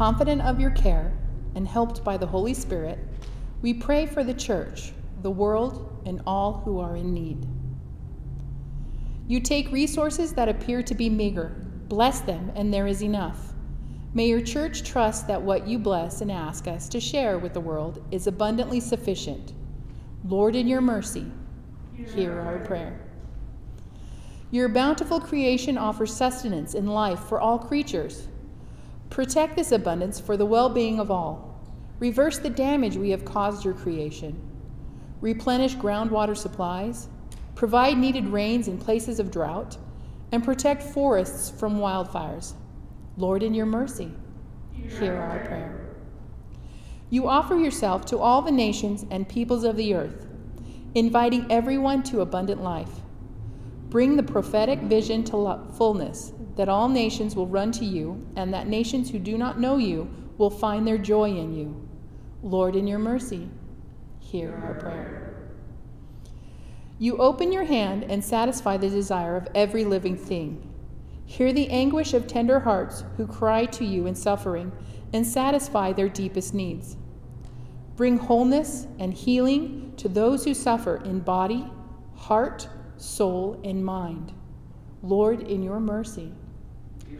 confident of your care and helped by the Holy Spirit, we pray for the church, the world, and all who are in need. You take resources that appear to be meager, bless them, and there is enough. May your church trust that what you bless and ask us to share with the world is abundantly sufficient. Lord, in your mercy, hear our prayer. Your bountiful creation offers sustenance and life for all creatures. Protect this abundance for the well being of all. Reverse the damage we have caused your creation. Replenish groundwater supplies. Provide needed rains in places of drought. And protect forests from wildfires. Lord, in your mercy, hear our prayer. You offer yourself to all the nations and peoples of the earth, inviting everyone to abundant life. Bring the prophetic vision to fullness, that all nations will run to you, and that nations who do not know you will find their joy in you. Lord, in your mercy, hear our prayer. You open your hand and satisfy the desire of every living thing. Hear the anguish of tender hearts who cry to you in suffering and satisfy their deepest needs. Bring wholeness and healing to those who suffer in body, heart, soul, and mind. Lord, in your mercy,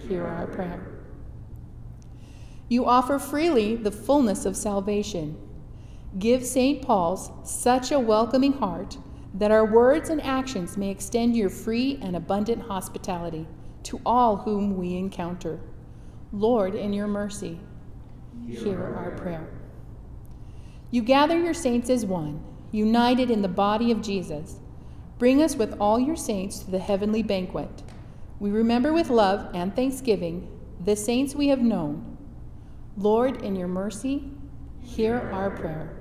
hear our prayer. You offer freely the fullness of salvation. Give St. Paul's such a welcoming heart that our words and actions may extend your free and abundant hospitality to all whom we encounter. Lord, in your mercy, hear our prayer. You gather your saints as one, united in the body of Jesus Bring us with all your saints to the heavenly banquet. We remember with love and thanksgiving the saints we have known. Lord, in your mercy, hear our prayer.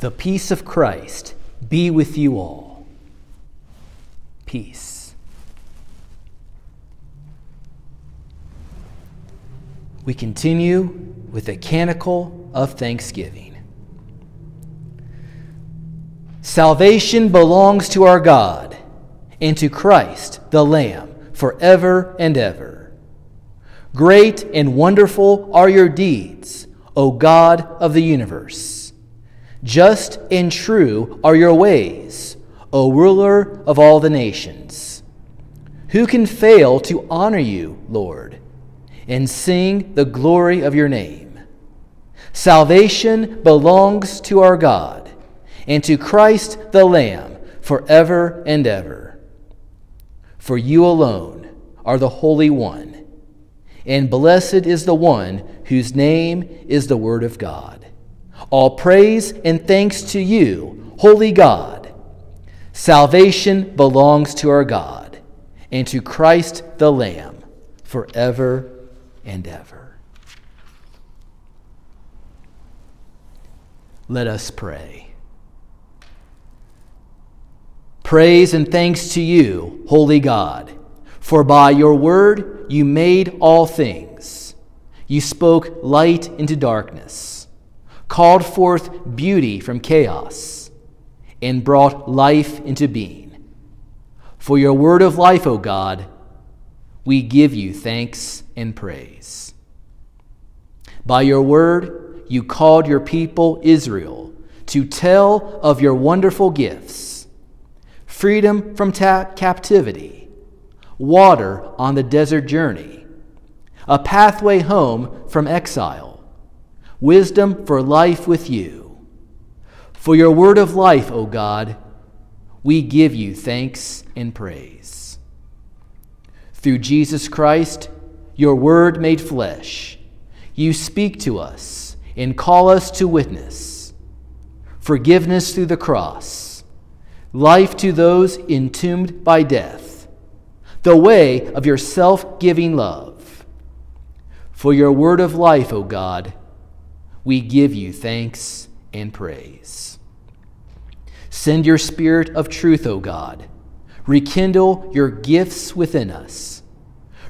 The peace of Christ be with you all. Peace. We continue with a canticle of thanksgiving. Salvation belongs to our God and to Christ the Lamb forever and ever. Great and wonderful are your deeds, O God of the universe. Just and true are your ways, O ruler of all the nations. Who can fail to honor you, Lord, and sing the glory of your name? Salvation belongs to our God and to Christ the Lamb forever and ever. For you alone are the Holy One, and blessed is the one whose name is the Word of God. All praise and thanks to you, Holy God. Salvation belongs to our God and to Christ the Lamb forever and ever. Let us pray. Praise and thanks to you, Holy God, for by your word you made all things. You spoke light into darkness, called forth beauty from chaos, and brought life into being. For your word of life, O God, we give you thanks and praise. By your word, you called your people Israel to tell of your wonderful gifts. Freedom from ta- captivity, water on the desert journey, a pathway home from exile, wisdom for life with you. For your word of life, O God, we give you thanks and praise. Through Jesus Christ, your word made flesh, you speak to us and call us to witness forgiveness through the cross, life to those entombed by death, the way of your self giving love. For your word of life, O God, we give you thanks and praise. Send your spirit of truth, O God. Rekindle your gifts within us.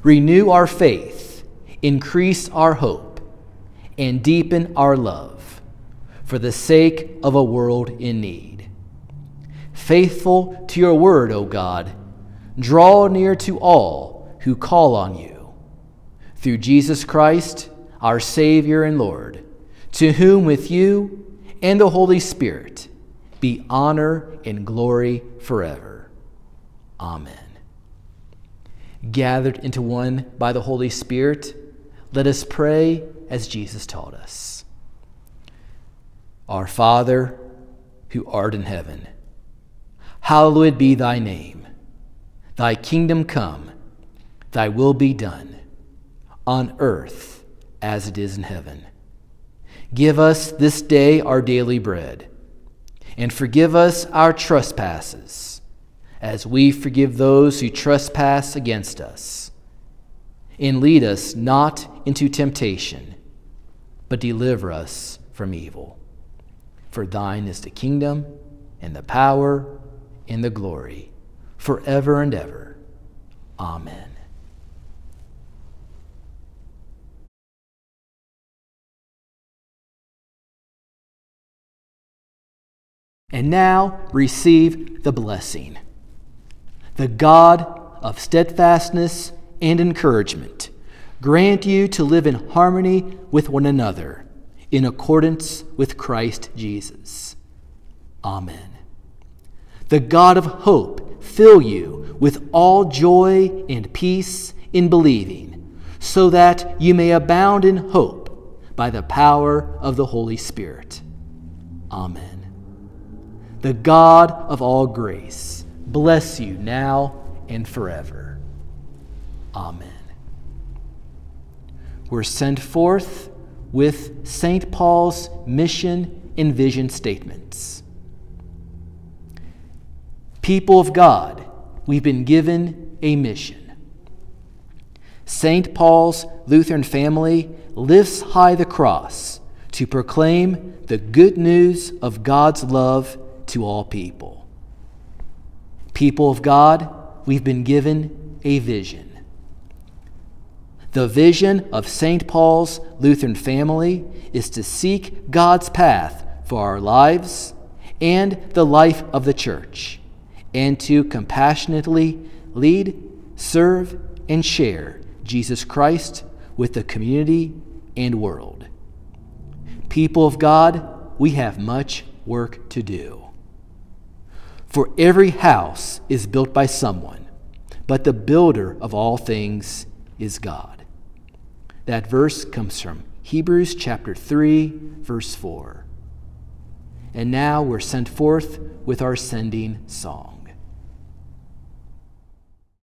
Renew our faith. Increase our hope and deepen our love for the sake of a world in need. Faithful to your word, O God, draw near to all who call on you. Through Jesus Christ, our Savior and Lord, to whom with you and the Holy Spirit be honor and glory forever. Amen. Gathered into one by the Holy Spirit, let us pray as Jesus taught us. Our Father, who art in heaven, hallowed be thy name. Thy kingdom come, thy will be done, on earth as it is in heaven. Give us this day our daily bread, and forgive us our trespasses, as we forgive those who trespass against us. And lead us not into temptation, but deliver us from evil. For thine is the kingdom, and the power, and the glory, forever and ever. Amen. And now receive the blessing. The God of steadfastness and encouragement grant you to live in harmony with one another in accordance with Christ Jesus. Amen. The God of hope fill you with all joy and peace in believing, so that you may abound in hope by the power of the Holy Spirit. Amen. The God of all grace bless you now and forever. Amen. We're sent forth with St. Paul's mission and vision statements. People of God, we've been given a mission. St. Paul's Lutheran family lifts high the cross to proclaim the good news of God's love to all people. People of God, we've been given a vision. The vision of St. Paul's Lutheran family is to seek God's path for our lives and the life of the church, and to compassionately lead, serve, and share Jesus Christ with the community and world. People of God, we have much work to do. For every house is built by someone, but the builder of all things is God. That verse comes from Hebrews chapter 3, verse 4. And now we're sent forth with our sending song.